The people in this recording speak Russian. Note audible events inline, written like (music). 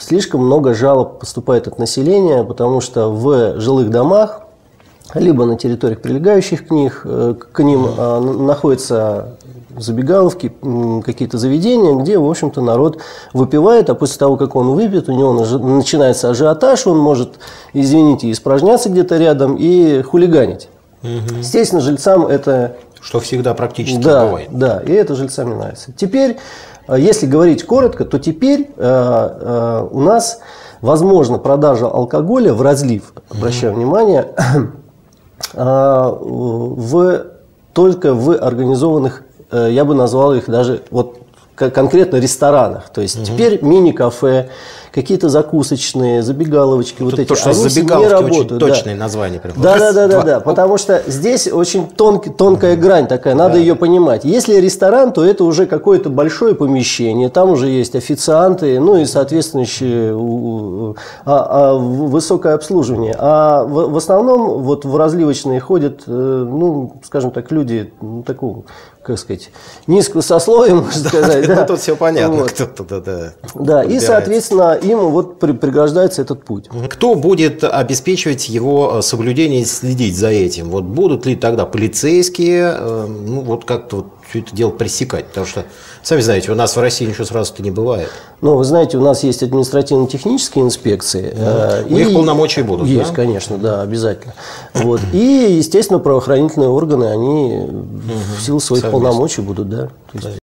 Слишком много жалоб поступает от населения, потому что в жилых домах либо на территориях, прилегающих к, них, э, к ним, а, находятся забегаловки, какие-то заведения, где, в общем-то, народ выпивает, а после того, как он выпьет, у него начинается ажиотаж, он может, извините, испражняться где-то рядом и хулиганить. Угу. Естественно, жильцам это... Что всегда практически да, бывает. Да, и это жильцам не нравится. Теперь, э, если говорить коротко, то теперь э, э, у нас возможно продажа алкоголя в разлив, обращаю угу. внимание, (clears throat) э, в, только в организованных Э, я бы назвал их даже вот конкретно ресторанах. То есть угу. теперь мини-кафе, какие-то закусочные, забегаловочки, вот Тут эти, то, что они забегаловки не работают. Очень точное да. название. Прям. Да, да, да, да, да, потому что здесь очень тонк, тонкая угу. грань такая, надо да. ее понимать. Если ресторан, то это уже какое-то большое помещение, там уже есть официанты, ну и соответствующее а, а, высокое обслуживание. А в, в основном вот в разливочные ходят, э, ну, скажем так, люди ну, такого как сказать, низкого сословия, можно сказать. Ну, тут все понятно. Кто-то, да. Да, и, соответственно, им вот преграждается этот путь. Кто будет обеспечивать его э, соблюдение и следить за этим? Вот будут ли тогда полицейские, э, ну, вот как-то вот все это дело пресекать? Потому что, сами знаете, у нас в России ничего сразу-то не бывает. Ну, вы знаете, у нас есть административно-технические инспекции. Ну, у них полномочия будут, Есть, да? конечно, да, обязательно. (clears throat) Вот. И, естественно, правоохранительные органы, они угу. в силу своих Совместно. полномочий будут, да. Есть...